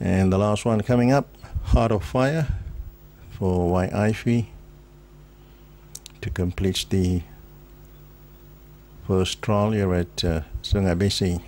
And the last one coming up, Heart of Fire for Y Ivy to complete the first trial here at uh, Sungai Besi.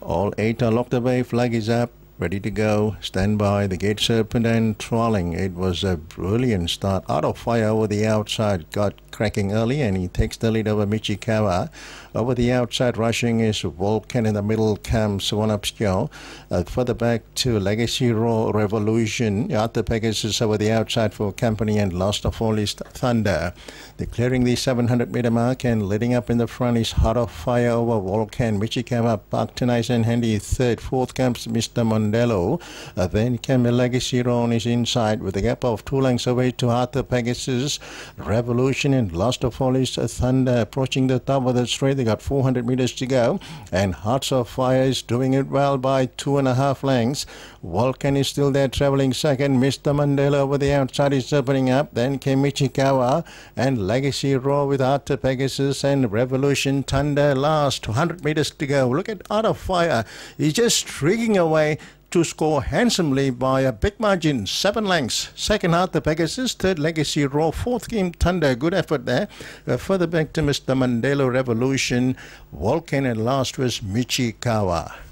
All eight are locked away, flag is up, ready to go, stand by, the gate serpent and trolling. It was a brilliant start. Out of fire over the outside, got cracking early and he takes the lead over Michikawa. Over the outside, rushing is Volcan in the middle comes one upscale. Uh, further back to Legacy Raw Revolution. Yata Pegasus over the outside for company and last of all is Thunder. Declaring the 700 meter mark and leading up in the front is Heart of Fire over Volcan. Michikawa, Park Nice and Handy third. Fourth comes Mr. Mondello. Uh, then came Legacy Raw on his inside with a gap of two lengths away to Arthur Pegasus. Revolution and last of all is Thunder approaching the top of the straight. They got 400 meters to go. And Hearts of Fire is doing it well by two and a half lengths. Vulcan is still there traveling second. Mr. Mandela over the outside is opening up. Then came Michikawa and Legacy Raw with Arthur Pegasus and Revolution Thunder last. 200 meters to go. Look at Heart of Fire. He's just streaking away to score handsomely by a big margin, seven lengths. Second out the Pegasus, third Legacy Raw, fourth game Thunder, good effort there. Uh, further back to Mr. Mandela Revolution, Vulcan, and last was Michikawa.